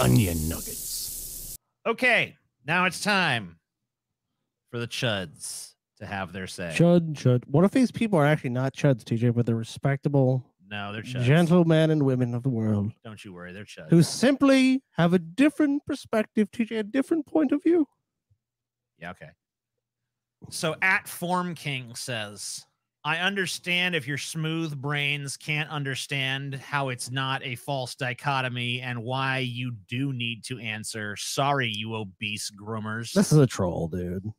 onion nuggets. Okay, now it's time for the chuds to have their say. Chud, chud. What if these people are actually not chuds, TJ, but they're respectable, no, they're chuds. gentlemen and women of the world Don't you worry, they're chuds. who simply have a different perspective, TJ, a different point of view? Yeah, okay. So at Form King says, I understand if your smooth brains can't understand how it's not a false dichotomy and why you do need to answer. Sorry, you obese groomers. This is a troll, dude. You-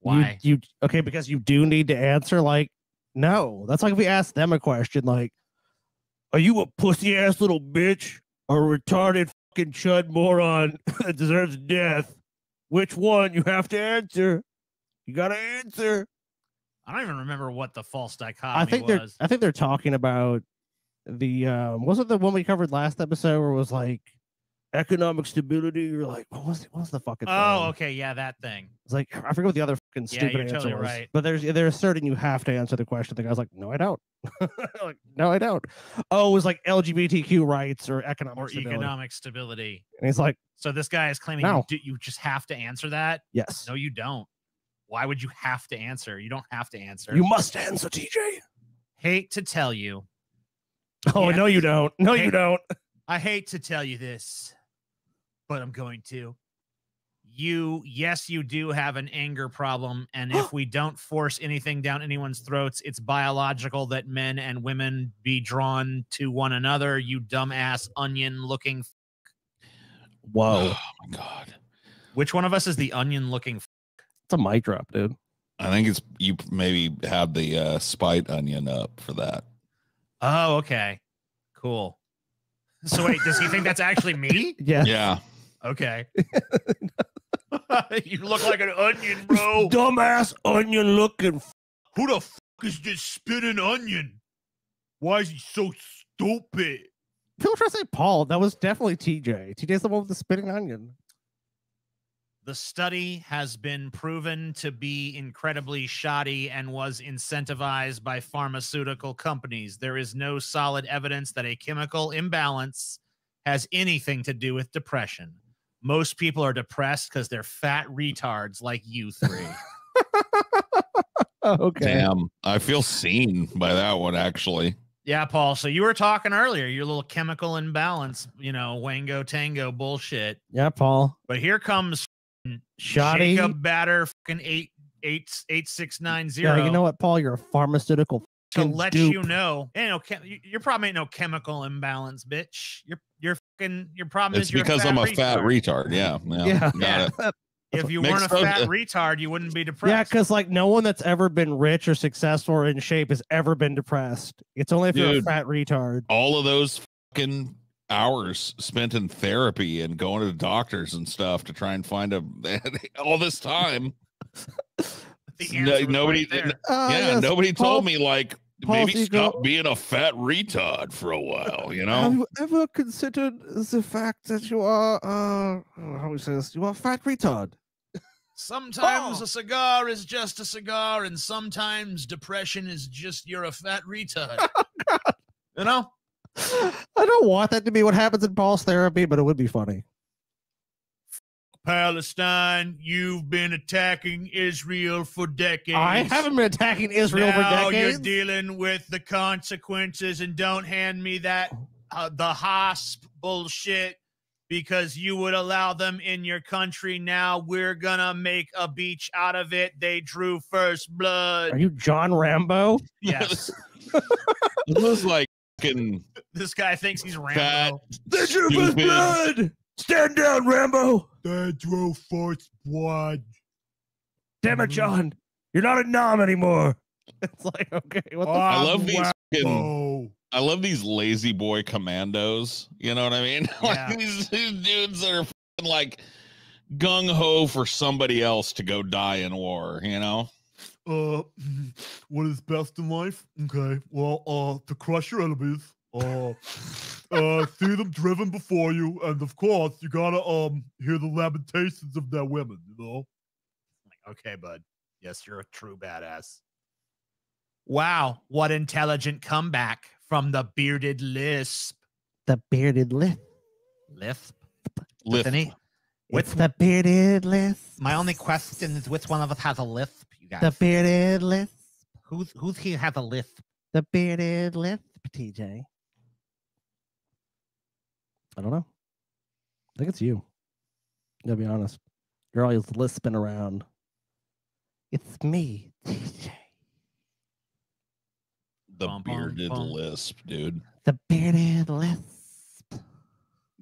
Why? You, okay? Because you do need to answer. Like, no. That's like if we ask them a question, like, "Are you a pussy ass little bitch or a retarded fucking chud moron that deserves death?" Which one? You have to answer. You gotta answer. I don't even remember what the false dichotomy I think they're. was. I think they're talking about the. um Was it the one we covered last episode where it was like economic stability? You're like, what was? What was the fucking? Oh, thing? okay, yeah, that thing. It's like I forget what the other fucking Yeah, stupid you're answer totally was. right. But there's they're asserting you have to answer the question. The guy's like, no, I don't. like, no, I don't. Oh, it was like LGBTQ rights or economic Or stability. economic stability. And he's like, So this guy is claiming you, do, you just have to answer that. yes, No, you don't. Why would you have to answer? You don't have to answer. you must answer, TJ. hate to tell you. Oh, Yeah. no, you don't. No, Hey. you don't. I hate to tell you this, but I'm going to. You, yes, you do have an anger problem. And if we don't force anything down anyone's throats, it's biological that men and women be drawn to one another. You dumbass onion looking. Whoa, Oh my god. Which one of us is the onion looking? It's a mic drop, dude. I think it's you maybe had the uh, spite onion up for that. Oh, okay. Cool. So wait, does he think that's actually me? Yeah. Yeah. Okay. you look like an onion, bro. Dumbass onion looking. Who the fuck is this spinning onion? Why is he so stupid? People try to say Paul. That was definitely TJ. TJ's the one with the spitting onion. The study has been proven to be incredibly shoddy and was incentivized by pharmaceutical companies. There is no solid evidence that a chemical imbalance has anything to do with depression. Most people are depressed because they're fat retards like you three. Okay. Damn. I feel seen by that one actually. yeah, Paul. So you were talking earlier, your little chemical imbalance, you know, wango tango bullshit. Yeah, Paul. But here comes Shoddy. Jacob Batter fucking eight eight eight six nine zero. Yeah, you know what, Paul? You're a pharmaceutical to fucking let dupe. you know. Ain't no chem- you- your problem ain't no chemical imbalance, bitch. Your your fucking your problem It's is you're because a I'm fat a fat retard. retard. Yeah. Yeah. Yeah. Got Yeah. it. If you Makes weren't a fat sense. retard, you wouldn't be depressed. Yeah, because like no one that's ever been rich or successful or in shape has ever been depressed. It's only if you're a fat retard. All of those fucking hours spent in therapy and going to the doctors and stuff to try and find a all this time. No- nobody right Uh, yeah, yes, nobody Paul- told me like Paul maybe Seagull- stop being a fat retard for a while, you Have know? you ever considered the fact that you are, uh, how he says, you are a fat retard? Sometimes Oh. a cigar is just a cigar, and sometimes depression is just you're a fat retard. you know? I don't want that to be what happens in Paul's therapy, but it would be funny. Palestine, you've been attacking Israel for decades. I haven't been attacking Israel for now decades. you're dealing with the consequences, and don't hand me that uh, the Hasp bullshit because you would allow them in your country. Now we're gonna make a beach out of it. They drew first blood. Are blood. you John Rambo? Yes, it was like fucking this guy thinks he's Rambo. Fat. They drew first blood. Stand down, Rambo. They drew first blood. Damn it. John. You're not a nom anymore. It's like, okay, what the ah, I I'm love these fucking oh. I love these lazy boy commandos. You know what I mean? Yeah. like these, these dudes that are fucking like gung ho for somebody else to go die in war. You know? Uh what is best in life okay well uh to crush your enemies uh uh see them driven before you and of course you gotta um hear the lamentations of their women you know Okay, bud. Yes, you're a true badass. Wow, what intelligent comeback from the bearded lisp. The bearded lip. Lisp. Lisp. Any, It's the bearded lisp. my only question is which one of us has a lisp, you guys? The bearded lisp. who's who's here has a lisp? The bearded lisp, TJ. I don't know. I think it's you. To be honest, you're always lisping around. It's me, TJ. The Bum, bum, bearded bum. lisp, dude. The bearded lisp.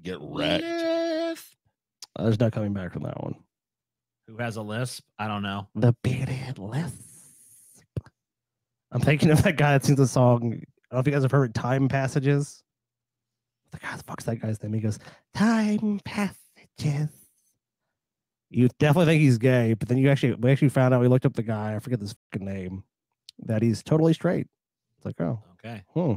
Get wrecked. Lisp. Uh, There's no coming back from that one. Who has a lisp? I don't know. The bearded lisp. I'm thinking of that guy that sings the song. I don't know if you guys have heard Time Passages. The guy, the fuck's that guy's name? He goes, Time Passages. You definitely think he's gay, but then you actually we actually found out we looked up the guy, I forget his fucking name, that he's totally straight. It's like, oh, Okay. hmm.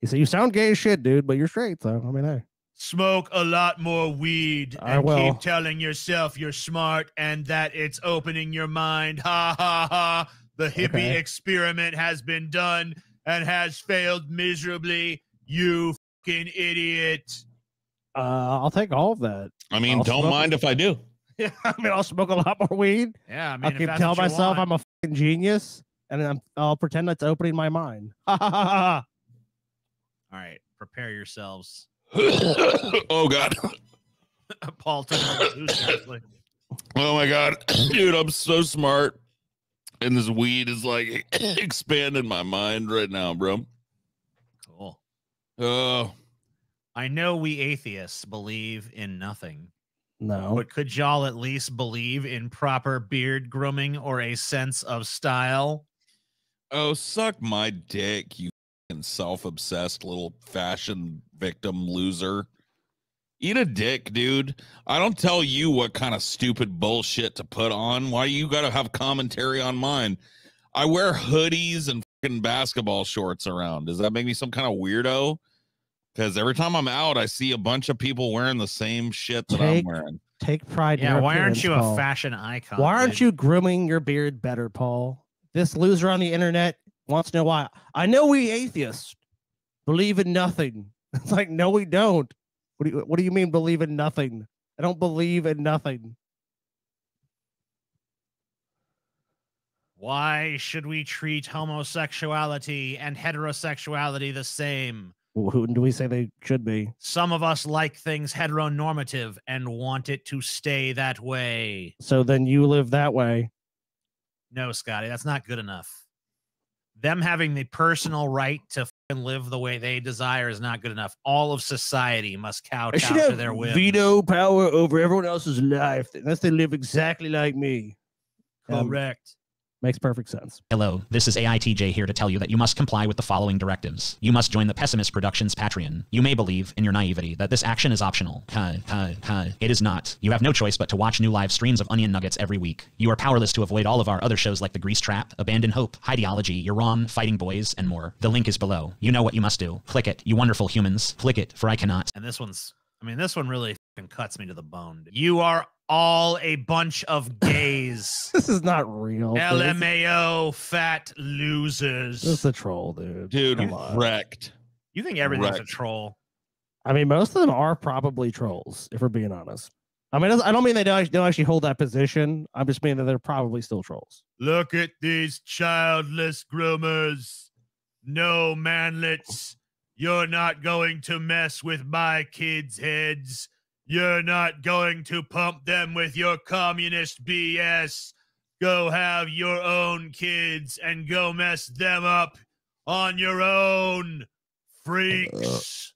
He said, You sound gay as shit, dude, but you're straight, so I mean, hey. Smoke a lot more weed I and will. keep telling yourself you're smart and that it's opening your mind. Ha ha ha. The hippie Okay. experiment has been done and has failed miserably. You fucking idiot. Uh, I'll take all of that. I mean, I'll don't smoke- mind if I do. Yeah, I mean, I'll smoke a lot more weed. Yeah, I mean, I can tell myself want. I'm a fucking genius, and I'm, I'll pretend that's opening my mind. Ha ha ha ha. All right, prepare yourselves. Oh god. Paul took it. Oh my god. Dude, I'm so smart. And this weed is like expanding my mind right now, bro. Cool. Oh, I know we atheists believe in nothing, No. but could y'all at least believe in proper beard grooming or a sense of style? oh, suck my dick, you fucking self-obsessed little fashion victim loser. Eat a dick, dude. I don't tell you what kind of stupid bullshit to put on. Why you gotta have commentary on mine? I wear hoodies and fucking basketball shorts around. Does that make me some kind of weirdo? Because every time I'm out, I see a bunch of people wearing the same shit that Take I'm wearing. Take pride in Yeah, your why aren't appearance, you a Paul. fashion icon? Why aren't dude? you grooming your beard better, Paul? This loser on the internet wants to know why. I know we atheists believe in nothing. It's like, no, we don't. What do you what do you mean believe in nothing? I don't believe in nothing. Why should we treat homosexuality and heterosexuality the same? Wh- Who do we say they should be? Some of us like things heteronormative and want it to stay that way. So then you live that way. No, Scotty, that's not good enough. Them having the personal right to live the way they desire is not good enough. All of society must kowtow to their will. veto power over everyone else's life unless they live exactly like me. Correct. Makes perfect sense. Hello, this is AITJ here to tell you that you must comply with the following directives. You must join the Pessimist Productions Patreon. You may believe, in your naivety, that this action is optional. Huh, huh, huh. It is not. You have no choice but to watch new live streams of Onion Nuggets every week. You are powerless to avoid all of our other shows like The Grease Trap, Abandon Hope, Highdeology, You're Wrong, Fighting Boys, and more. The link is below. You know what you must do. Click it, you wonderful humans. Click it, for I cannot. and this one's, I mean, this one really cuts me to the bone. You are all a bunch of gays. This is not real. dude. This- LMAO fat losers. This is a troll, dude. Dude, Come on. wrecked. You think everything's a troll? I mean, most of them are probably trolls, if we're being honest. I mean, I don't mean they don't actually, don't actually hold that position. I'm just meaning that they're probably still trolls. Look at these childless groomers. No manlets. You're not going to mess with my kids' heads. You're not going to pump them with your communist BS. Go have your own kids and go mess them up on your own, freaks.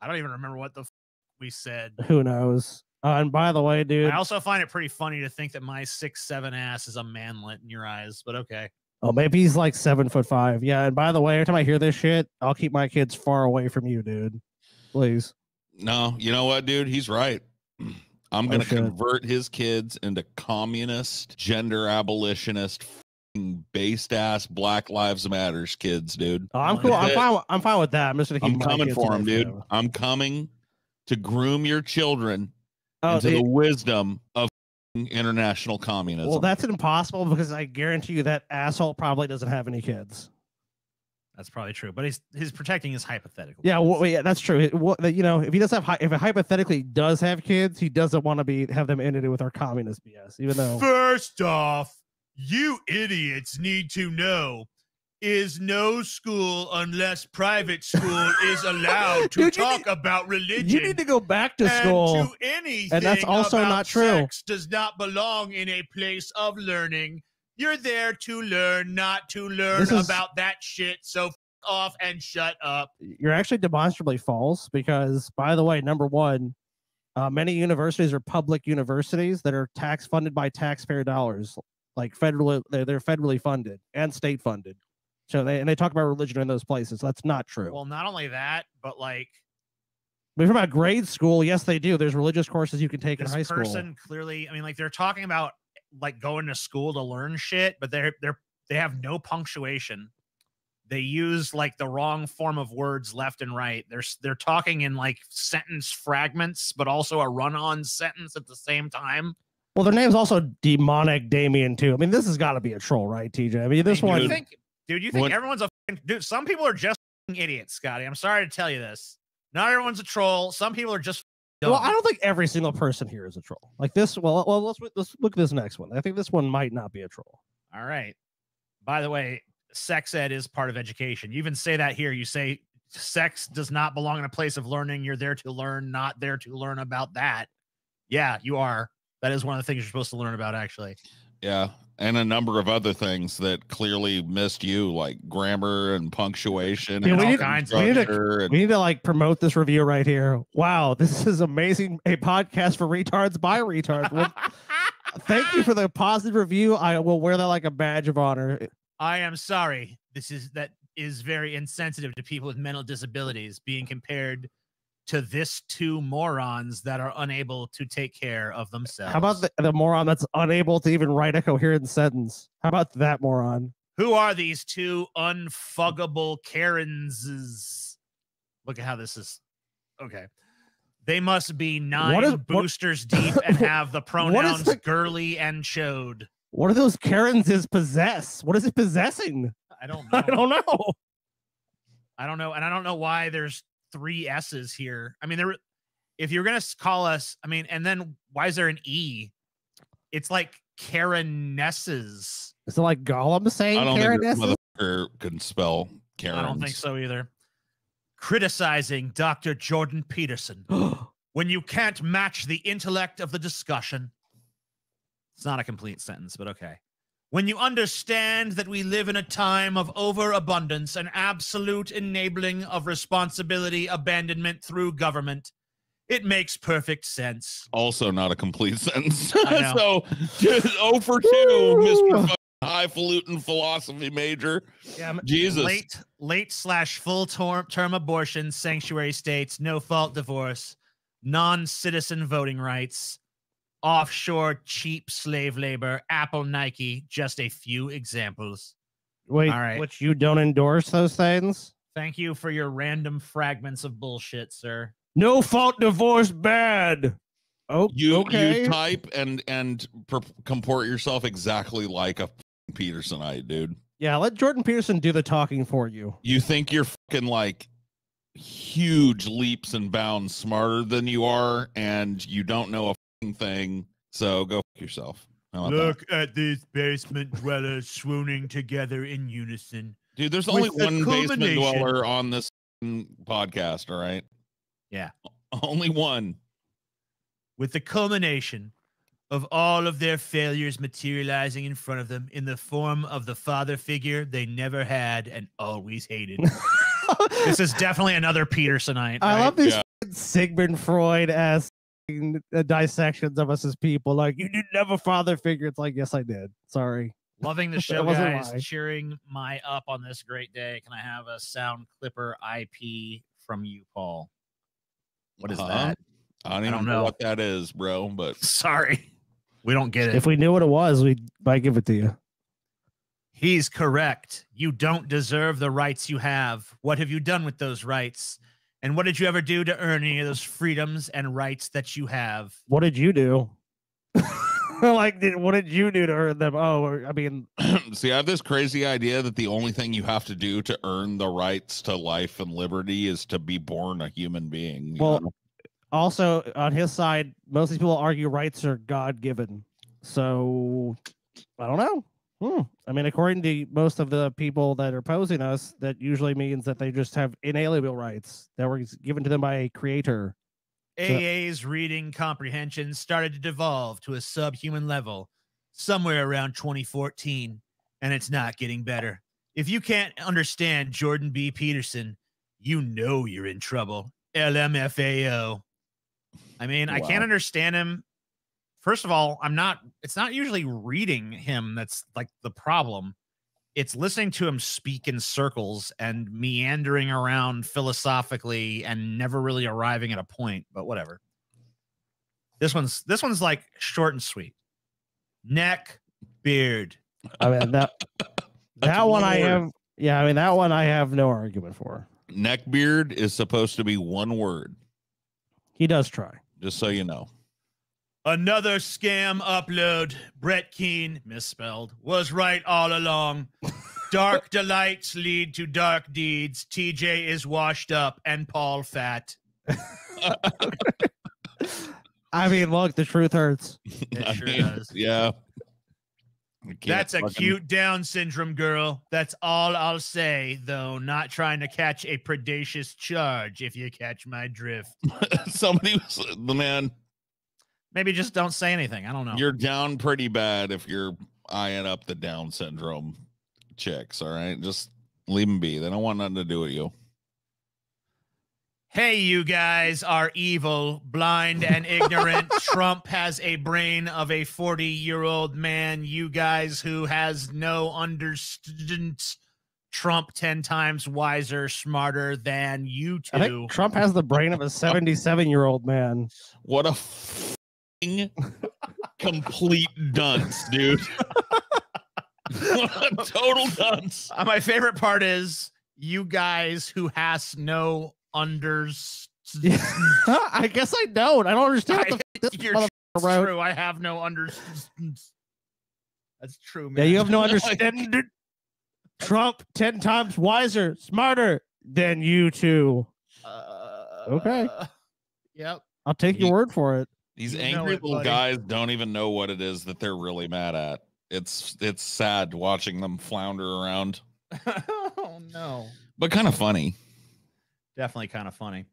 I don't even remember what the f- we said. Who knows? Uh, and by the way, dude, I also find it pretty funny to think that my six seven ass is a manlet in your eyes, but okay. oh, maybe he's like seven foot five. Yeah. And by the way, every time I hear this shit, I'll keep my kids far away from you, dude. Please. No, you know what, dude? He's right. I'm gonna shit. convert his kids into communist, gender abolitionist, based ass Black Lives Matters kids, dude. Oh, I'm cool. I'm fine. with- I'm fine with that. I'm just gonna keep. I'm coming for him, dude. I'm coming to groom your children Oh, into it- the wisdom of international communism. well, that's impossible because I guarantee you that asshole probably doesn't have any kids. That's probably true, but he's he's protecting his hypothetical. Yeah, well, yeah, that's true. It- What you know, if he does have, hy- if it hypothetically does have kids, he doesn't want to be have them ended with our communist BS. Even though, First off, you idiots need to know is no school unless private school is allowed to Dude, you talk about religion. you need to go back to and school. to anything that's also about not true. sex does not belong in a place of learning. You're there to learn, not to learn is- about that shit. So f- off and shut up. You're actually demonstrably false because, by the way, number one, uh, many universities are public universities that are tax funded by taxpayer dollars, like federally, they're, they're federally funded and state funded. So they and they talk about religion in those places. That's not true. Well, not only that, but like We're talking about grade school. Yes, they do. There's religious courses you can take in high school. person clearly, I mean, like they're talking about like going to school to learn shit, but they're they're they have no punctuation. They use like the wrong form of words left and right. They're they're talking in like sentence fragments, but also a run-on sentence at the same time. Well, their name's also demonic Damien too. I mean, this has got to be a troll, right, TJ? I mean, this I one. You think, dude, you think What- everyone's a fucking- dude? Some people are just fucking idiots, Scotty. I'm sorry to tell you this. Not everyone's a troll. Some people are just dumb. Well, I don't think every single person here is a troll. Like this. Well, well, let's let's look at this next one. I think this one might not be a troll. All right. By the way, sex ed is part of education. You even say that here. You say sex does not belong in a place of learning. You're there to learn, not there to learn about that. Yeah, you are. That is one of the things you're supposed to learn about, actually. Yeah. And a number of other things that clearly missed you, like grammar and punctuation Yeah, and we all need- kinds we need to- and- We need to like promote this review right here. Wow, this is amazing. A podcast for retards by retards. Well, thank you for the positive review. I will wear that like a badge of honor. I am sorry. This is that is very insensitive to people with mental disabilities being compared to this two morons that are unable to take care of themselves. How about the, the moron that's unable to even write a coherent sentence? How about that moron? Who are these two unfuggable Karenses? Look at how this is. Okay. They must be nine is- what- boosters deep and have the pronouns the- girly and chode. What do those Karens is possess? What is it possessing? I don't know. I don't know. I don't know. And I don't know why there's three S's here. I mean, there if you're gonna call us, I mean, and then why is there an E? It's like Karenesses. Is it like Gollum saying I don't Karen think this motherfucker can spell Karen. I don't think so either. Criticizing Dr. Jordan Peterson when you can't match the intellect of the discussion. It's not a complete sentence, but okay. When you understand that we live in a time of overabundance and absolute enabling of responsibility abandonment through government, it makes perfect sense. Also, not a complete sentence. So, just 0 for 2, Mr. Highfalutin philosophy major. Yeah, Jesus. Late, late slash full term, term abortion, sanctuary states, no fault divorce, non citizen voting rights, offshore cheap slave labor, Apple, Nike, just a few examples. Wait, All right. which you don't endorse those things? Thank you for your random fragments of bullshit, sir. No fault divorce bad. Oh, You okay. you type and and per- comport yourself exactly like a Petersonite, dude. yeah, let Jordan Peterson do the talking for you. You think you're fucking like huge leaps and bounds smarter than you are, and you don't know a fucking thing. So go fuck yourself. How about that? Look at these basement dwellers swooning together in unison. dude. There's only the one basement dweller on this podcast. All right. Yeah. Only one. with the culmination of all of their failures materializing in front of them in the form of the father figure they never had and always hated. this is definitely another Petersonite. I right? love these Yeah. Sigmund Freud ass Uh, dissections of us as people. Like, you didn't have a father figure. It's like, yes, I did. Sorry. loving the show, guys. Cheering my up on this great day. Can I have a sound clipper IP from you, Paul? What is Huh? that? I don't I don't know know. what that is, bro. But Sorry, we don't get it. If we knew what it was, we might give it to you. He's correct. You don't deserve the rights you have. What have you done with those rights? And what did you ever do to earn any of those freedoms and rights that you have? What did you do? like, did, what did you do to earn them? Oh, I mean, See, I have this crazy idea that the only thing you have to do to earn the rights to life and liberty is to be born a human being. Well, know? also on his side, most of these people argue rights are God given. So I don't know. Hmm. I mean, according to most of the people that are opposing us, that usually means that they just have inalienable rights that were given to them by a creator. AA's reading comprehension started to devolve to a subhuman level somewhere around 2014, and it's not getting better. If you can't understand Jordan B. Peterson, you know you're in trouble. LMFAO. I mean, I can't understand him. First of all, I'm not, it's not usually reading him that's like the problem. It's listening to him speak in circles and meandering around philosophically and never really arriving at a point, but whatever. This one's this one's like short and sweet. Neck, beard. I mean, that that one one I word. have. Yeah, I mean that one I have no argument for. Neck beard is supposed to be one word, He does try. just so you know. Another scam upload. Brett Keane, misspelled, was right all along. Dark delights lead to dark deeds. TJ is washed up and Paul fat. I mean, look, the truth hurts. It I sure mean, does. Yeah. I can't That's a fucking- cute Down syndrome girl. That's all I'll say, though. Not trying to catch a predacious charge, if you catch my drift. Somebody was the man. Maybe just don't say anything. I don't know. You're down pretty bad if you're eyeing up the Down syndrome chicks. All right, just leave them be. They don't want nothing to do with you. Hey, you guys are evil, blind, and ignorant. Trump has a brain of a 40 year old man. You guys who has no understanding. Trump 10 times wiser, smarter than you I two. think Trump has the brain of a 77 year old man. What a f***ing complete dunce, dude. total dunce. Uh, my favorite part is you guys who has no unders. I guess I don't. I don't understand what the f- this You're motherfucker wrote. true. I have no unders. That's true, man. Yeah, you have no understanding. Trump 10 times wiser, smarter than you two. Okay. Uh, Yep. I'll take your word for it. These You angry it, little buddy. guys don't even know what it is that they're really mad at. It's it's sad watching them flounder around, oh no. but kind of funny. Definitely kind of funny.